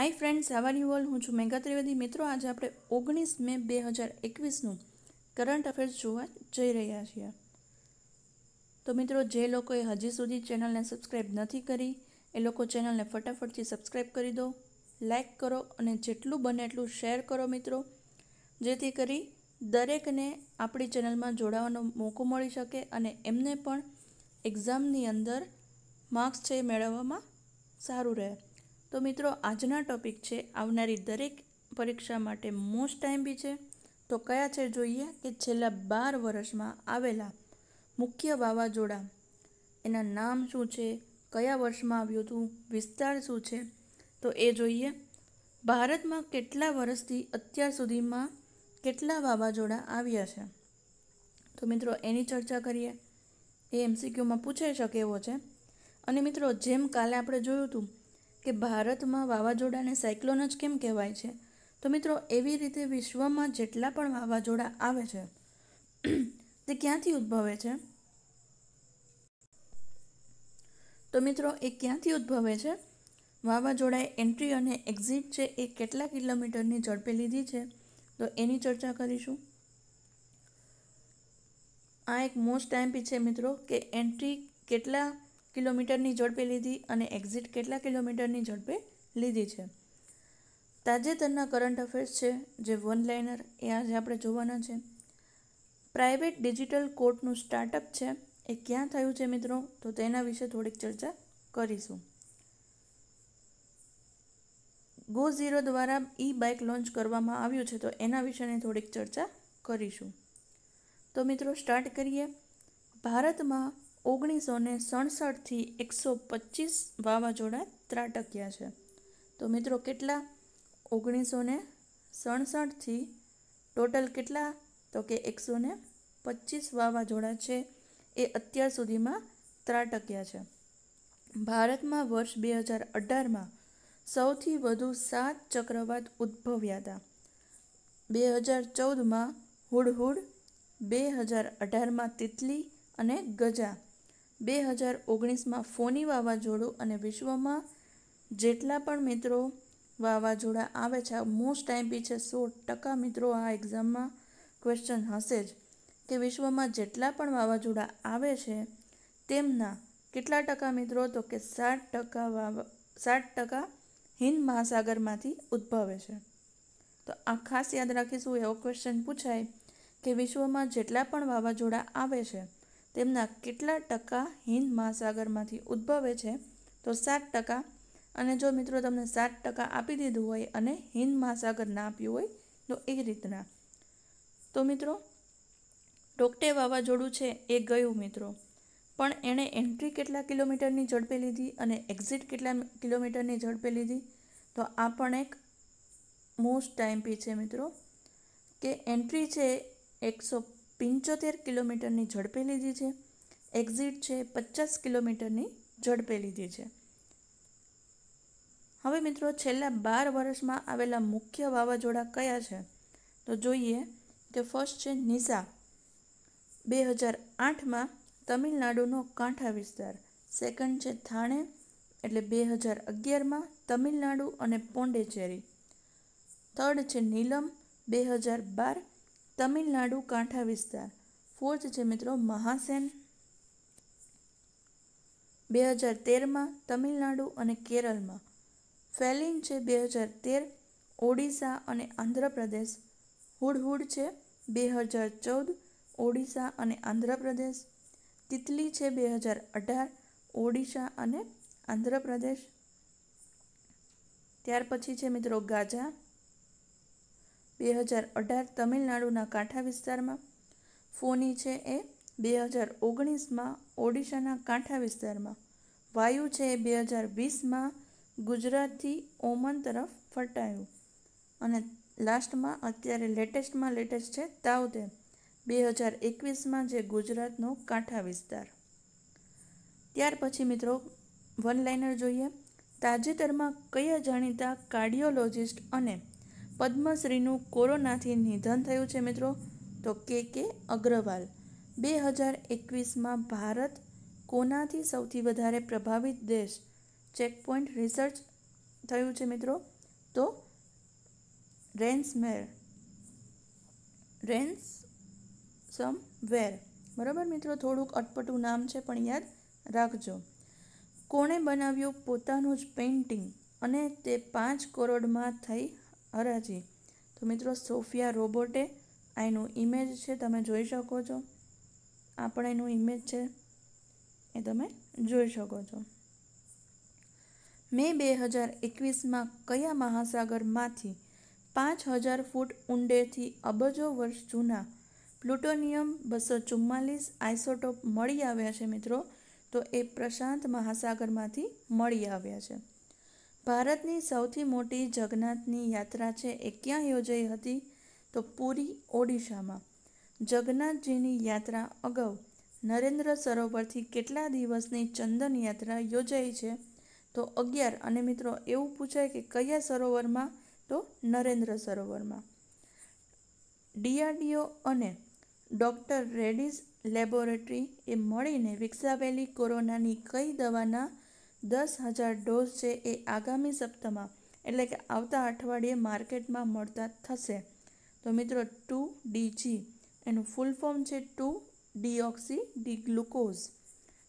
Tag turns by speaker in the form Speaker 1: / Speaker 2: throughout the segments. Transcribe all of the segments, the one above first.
Speaker 1: Hi friends આવાની wall હું છું મેઘા ત્રિવેદી. મિત્રો, આજે આપણે ઓગણીસ મે બે હજાર એકવીસનું કરંટ અફેર્સ જોવા જઈ રહ્યા છીએ. તો મિત્રો, જે લોકોએ હજી સુધી ચેનલને સબસ્ક્રાઈબ નથી કરી, એ લોકો ચેનલને ફટાફટથી સબસ્ક્રાઈબ કરી દો લાઈક કરો અને જેટલું બને એટલું શેર કરો મિત્રો, જેથી કરી દરેકને આપણી ચેનલમાં જોડાવાનો મોકો મળી શકે અને એમને પણ એક્ઝામની અંદર માર્ક્સ છે એ મેળવવામાં સારું રહે. તો મિત્રો, આજના ટોપિક છે, આવનારી દરેક પરીક્ષા માટે મોસ્ટ ટાઈમ બી છે. તો કયા છે જોઈએ કે છેલ્લા બાર વર્ષમાં આવેલા મુખ્ય વાવાઝોડા, એના નામ શું છે, કયા વર્ષમાં આવ્યું હતું, વિસ્તાર શું છે? તો એ જોઈએ. ભારતમાં કેટલા વર્ષથી અત્યાર સુધીમાં કેટલા વાવાઝોડા આવ્યા છે? તો મિત્રો, એની ચર્ચા કરીએ. એ એમસીક્યુમાં પૂછાઈ શકે એવો છે. અને મિત્રો, જેમ કાલે આપણે જોયું હતું કે ભારતમાં વાવાઝોડાને સાયક્લોન જ કેમ કહેવાય છે? તો મિત્રો, એવી રીતે વિશ્વમાં જેટલા પણ વાવાઝોડા આવે છે, તે ક્યાંથી ઉદ્ભવે છે? તો મિત્રો, એ ક્યાંથી ઉદ્ભવે છે? વાવાઝોડાએ એન્ટ્રી અને એક્ઝિટ છે એ કેટલા કિલોમીટરની ઝડપે લીધી છે? તો એની ચર્ચા કરીશું. આ એક મોસ્ટ ટાઈમ છે મિત્રો, કે એન્ટ્રી કેટલા કિલોમીટરની ઝડપે લીધી અને એક્ઝિટ કેટલા કિલોમીટરની ઝડપે લીધી છે? તાજેતરના કરંટ અફેર્સ છે, જે વન લાઇનર એ આજે આપણે જોવાના છે. પ્રાઇવેટ ડિજિટલ કોર્ટનું સ્ટાર્ટઅપ છે, એ ક્યાં થયું છે મિત્રો? તો તેના વિશે થોડીક ચર્ચા કરીશું. ગો ઝીરો દ્વારા ઈ બાઇક લોન્ચ કરવામાં આવ્યું છે, તો એના વિશેની થોડીક ચર્ચા કરીશું. તો મિત્રો સ્ટાર્ટ કરીએ. ભારતમાં ઓગણીસો ને સડસઠથી એકસો પચીસ વાવાઝોડા ત્રાટક્યા છે. તો મિત્રો કેટલા ઓગણીસો ને સડસઠથી ટોટલ કેટલા? તો કે એકસો ને પચીસ વાવાઝોડા છે એ અત્યાર સુધીમાં ત્રાટક્યા છે. ભારતમાં વર્ષ બે હજાર અઢારમાં સૌથી વધુ સાત ચક્રવાત ઉદ્ભવ્યા હતા. બે હજાર ચૌદમાં હુડહુડ, બે હજાર અઢારમાં તિતલી અને ગજા બે હજાર ઓગણીસમાં ફોની વાવાઝોડું અને વિશ્વમાં જેટલા પણ મિત્રો વાવાઝોડા આવે છે મોસ્ટ ટાઈમ બી છે સો ટકા મિત્રો આ એક્ઝામમાં ક્વેશ્ચન હશે જ કે વિશ્વમાં જેટલા પણ વાવાઝોડા આવે છે, તેમના કેટલા ટકા મિત્રો તો કે સાત ટકા વાવા સાત ટકા હિન્દ મહાસાગરમાંથી ઉદ્ભવે છે. તો આ ખાસ યાદ રાખીશું, એવો ક્વેશ્ચન પૂછાય કે વિશ્વમાં જેટલા પણ વાવાઝોડા આવે છે તેમના કેટલા ટકા હિન્દ મહાસાગરમાંથી ઉદ્ભવે છે તો સાત ટકા. અને જો મિત્રો તમને સાત ટકા આપી દીધું હોય અને હિન્દ મહાસાગર ના આપ્યું હોય તો એ રીતના. તો મિત્રો ટોકટે વાવાઝોડું છે એ ગયું મિત્રો. પણ એણે એન્ટ્રી કેટલા કિલોમીટરની ઝડપે લીધી અને એક્ઝિટ કેટલા કિલોમીટરની ઝડપે લીધી? તો આ પણ એક મોસ્ટ ટાઈમ પી છે મિત્રો. કે એન્ટ્રી છે એકસો પંચોતેર કિલોમીટરની ઝડપે લીધી છે. એક્ઝિટ છે પચાસ કિલોમીટરની ઝડપે લીધી છે. હવે મિત્રો છેલ્લા બાર વર્ષમાં આવેલા મુખ્ય વાવાઝોડા કયા છે? તો જોઈએ કે ફર્સ્ટ છે નિશા બે હજાર આઠમાં તમિલનાડુનો કાંઠા વિસ્તાર. સેકન્ડ છે થાણે. એટલે બે હજાર અગિયારમાં તમિલનાડુ અને પોંડેચેરી. થર્ડ છે નીલમ. બે હજાર બાર તમિલનાડુ કાંઠા વિસ્તાર. ફોર્થ છે મિત્રો મહાસેન. બે હજાર તેરમાં તમિલનાડુ અને કેરળમાં. ફેલિન છે બે હજાર તેર ઓડિશા અને આંધ્રપ્રદેશ. હુડહુડ છે બે હજાર ચૌદ ઓડિશા અને આંધ્રપ્રદેશ. તિતલી છે બે હજાર અઢાર ઓડિશા અને આંધ્રપ્રદેશ. ત્યાર પછી છે મિત્રો ગાજા બે હજાર અઢાર તમિલનાડુના કાંઠા વિસ્તારમાં. ફોની છે એ બે હજાર ઓગણીસમાં ઓડિશાના કાંઠા વિસ્તારમાં. વાયુ છે એ બે હજાર વીસમાં ગુજરાતથી ઓમન તરફ ફટાયું અને લાસ્ટમાં, અત્યારે લેટેસ્ટમાં લેટેસ્ટ છે તાવતે બે હજાર એકવીસમાં જે ગુજરાતનો કાંઠા વિસ્તાર. ત્યાર પછી મિત્રો વન લાઇનર જોઈએ. તાજેતરમાં કયા જાણીતા કાર્ડિયોલોજિસ્ટ અને પદ્મશ્રીનું કોરોનાથી નિધન થયું છે મિત્રો. તો કે કે અગ્રવાલ. બે હજાર એકવીસમાં ભારત કોનાથી સૌથી વધારે પ્રભાવિત દેશ? ચેકપોઇન્ટ રિસર્ચ થયું છે મિત્રો. તો રેન્સમેર. રેન્સ સમ વેર બરાબર મિત્રો, થોડુંક અટપટું નામ છે, પણ યાદ રાખજો. કોણે બનાવ્યું પોતાનું જ પેઇન્ટિંગ અને તે પાંચ કરોડમાં થઈ હરાજી તો મિત્રો, સોફિયા રોબોટે આ એનું ઇમેજ છે, તમે જોઈ શકો છો. આ પણ એનું ઇમેજ છે, એ તમે જોઈ શકો છો. મે બે હજાર એકવીસમાં કયા મહાસાગરમાંથી પાંચ હજાર ફૂટ ઊંડેથી અબજો વર્ષ જૂના પ્લુટોનિયમ બસો ચુમ્માલીસ આઇસોટોપ મળી આવ્યા છે, મિત્રો. તો એ પ્રશાંત મહાસાગરમાંથી મળી આવ્યા છે. ભારતની સૌથી મોટી જગન્નાથની યાત્રા છે એ ક્યાં યોજાઈ હતી? તો પુરી ઓડિશામાં. જગન્નાથજીની યાત્રા અગાઉ નરેન્દ્ર સરોવરથી કેટલા દિવસની ચંદન યાત્રા યોજાઈ છે? તો અગિયાર. અને મિત્રો, એવું પૂછાય કે કયા સરોવરમાં? તો નરેન્દ્ર સરોવરમાં. ડીઆરડીઓ અને ડૉક્ટર રેડિસ લેબોરેટરી એ મળીને વિકસાવેલી કોરોનાની કઈ દવાના દસ હજાર ડોઝ છે એ આગામી સપ્તાહમાં, એટલે કે આવતા અઠવાડિયે માર્કેટમાં મળતા થશે. તો મિત્રો, ટુ ડીજી એનું ફૂલ ફોર્મ છે ટુ ડીઓક્સી ડી ગ્લુકોઝ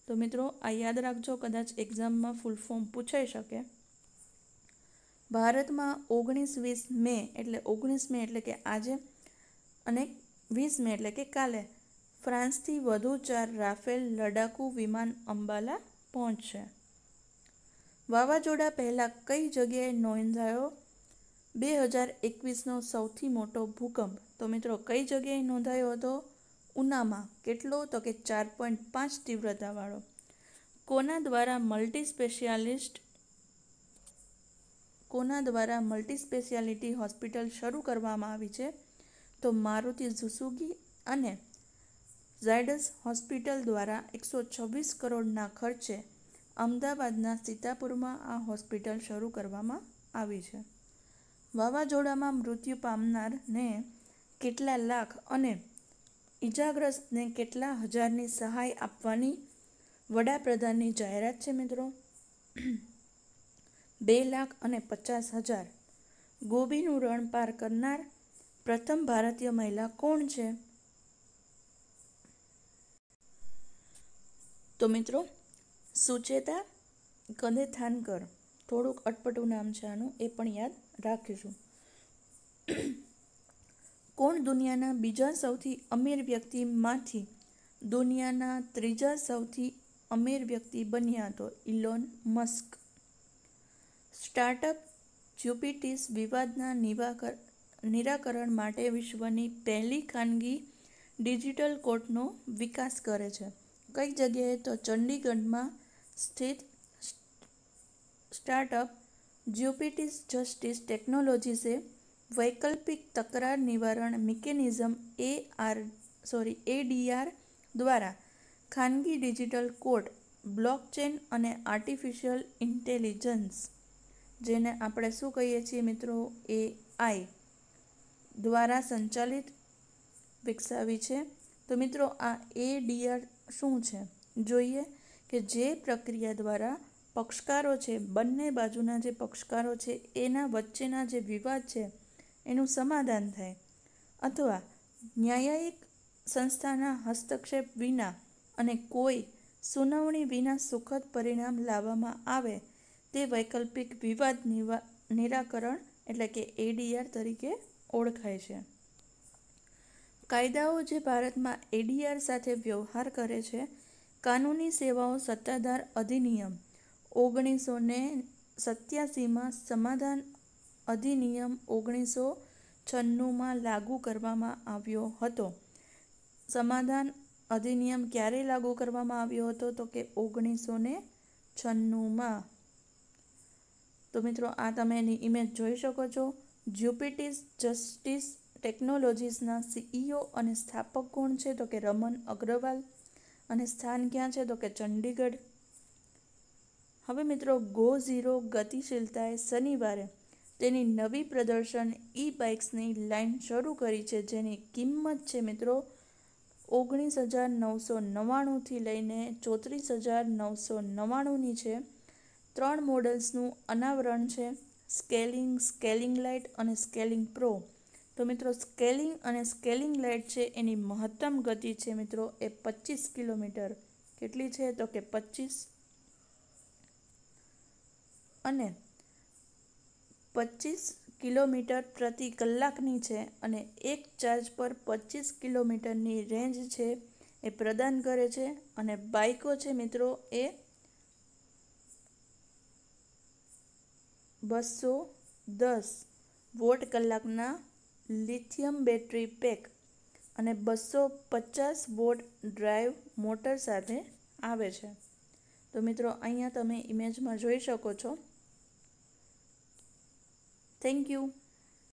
Speaker 1: તો મિત્રો, આ યાદ રાખજો, કદાચ એક્ઝામમાં ફૂલ ફોર્મ પૂછાઈ શકે. ભારતમાં ઓગણીસ વીસ મે, એટલે ઓગણીસ મે એટલે કે આજે અને વીસ મે એટલે કે કાલે, ફ્રાન્સથી વધુ ચાર રાફેલ લડાકુ વિમાન અંબાલા પહોંચશે. વાવાઝોડા પહેલાં કઈ જગ્યાએ નોંધાયો? બે હજાર એકવીસનો સૌથી મોટો ભૂકંપ. તો મિત્રો, કઈ જગ્યાએ નોંધાયો હતો? ઉનામાં. કેટલો? તો કે ચાર પોઈન્ટ પાંચ તીવ્રતાવાળો. કોના દ્વારા મલ્ટી સ્પેશિયાલિસ્ટ કોના દ્વારા મલ્ટી સ્પેશિયાલિટી હોસ્પિટલ શરૂ કરવામાં આવી છે? તો મારુતિ ઝુસુગી અને ઝાયડસ હોસ્પિટલ દ્વારા એકસો છવ્વીસ કરોડના ખર્ચે અમદાવાદના સીતાપુરમાં આ હોસ્પિટલ શરૂ કરવામાં આવી છે. વાવાઝોડામાં મૃત્યુ પામનારને કેટલા લાખ અને ઈજાગ્રસ્તને કેટલા હજારની સહાય આપવાની વડાપ્રધાનની જાહેરાત છે મિત્રો? બે લાખ અને પચાસ હજાર. ગોબીનું રણ પાર કરનાર પ્રથમ ભારતીય મહિલા કોણ છે? તો મિત્રો સુચેતા કંધે થાનકર થોડુંક અટપટું નામ છે આનું એ પણ યાદ રાખીશું. કોણ દુનિયાના બીજા સૌથી અમીર વ્યક્તિમાંથી દુનિયાના ત્રીજા સૌથી અમીર વ્યક્તિ બન્યા તો ઇલોન મસ્ક? સ્ટાર્ટઅપ જ્યુપિટીસ વિવાદના નિવાકર, નિરાકરણ માટે વિશ્વની પહેલી ખાનગી ડિજિટલ કોર્ટનો વિકાસ કરે છે. કઈ જગ્યાએ તો ચંડીગઢમાં સ્થિત સ્ટાર્ટઅપ જ્યુપિટીસ જસ્ટિસ ટેકનોલોજીસે વૈકલ્પિક તકરાર નિવારણ mechanism A R sorry ADR દ્વારા ખાનગી ડિજિટલ કોર્ટ બ્લોકચેન અને આર્ટિફિશિયલ ઇન્ટેલિજન્સ, જેને આપણે શું કહીએ છીએ મિત્રો? એ આઈ દ્વારા સંચાલિત વિકસાવી છે. તો મિત્રો, આ એડીઆર શું છે? જોઈએ. કે જે પ્રક્રિયા દ્વારા પક્ષકારો છે, બંને બાજુના જે પક્ષકારો છે, એના વચ્ચેના જે વિવાદ છે, એનું સમાધાન થાય. અથવા ન્યાયિક સંસ્થાના હસ્તક્ષેપ વિના અને કોઈ સુનાવણી વિના સુખદ પરિણામ લાવવામાં આવે, તે વૈકલ્પિક વિવાદ નિરાકરણ એટલે કે એડીઆર તરીકે ઓળખાય છે. કાયદાઓ જે ભારતમાં એડીઆર સાથે વ્યવહાર કરે છે કાનૂની સેવાઓ સત્તાધાર અધિનિયમ ઓગણીસો ને સત્યાસીમાં સમાધાન અધિનિયમ ઓગણીસો છન્નુંમાં લાગુ કરવામાં આવ્યો હતો. સમાધાન અધિનિયમ ક્યારે લાગુ કરવામાં આવ્યો હતો તો કે ઓગણીસો ને છન્નુંમાં. તો મિત્રો, આ તમે એની ઇમેજ જોઈ શકો છો. જ્યુપિટીસ જસ્ટિસ ટેકનોલોજીસના સીઈઓ અને સ્થાપક કોણ છે? તો કે રમન અગ્રવાલ. અને સ્થાન ક્યાં છે? તો કે ચંડીગઢ. હવે મિત્રો ગો ઝીરો ગતિશીલતાએ શનિવારે તેની નવી પ્રદર્શન ઈ બાઇક્સની લાઇન શરૂ કરી છે, જેની કિંમત છે મિત્રો ઓગણીસ હજાર નવસો નવ્વાણુંથી લઈને ચોત્રીસ હજાર નવસો નવ્વાણુંની છે. ત્રણ મોડલ્સનું અનાવરણ છે સ્કેલિંગ સ્કેલિંગ લાઇટ અને સ્કેલિંગ પ્રો તો મિત્રો, સ્કેલિંગ અને સ્કેલિંગ લાઇટ છે, એની મહત્તમ ગતિ છે મિત્રો, એ પચીસ કિલોમીટર. કેટલી છે? તો કે પચીસ. અને પચીસ કિલોમીટર પ્રતિ કલાકની છે અને એક ચાર્જ પર પચીસ કિલોમીટરની રેન્જ છે, એ પ્રદાન કરે છે. અને બાઇકો છે મિત્રો, એ બસો દસ વોટ કલાકના લિથિયમ બેટરી પેક અને બસો પચાસ વોટ ડ્રાઈવ મોટર સાથે આવે છે. તો મિત્રો, અહીંયા તમે ઇમેજમાં જોઈ શકો છો. Thank you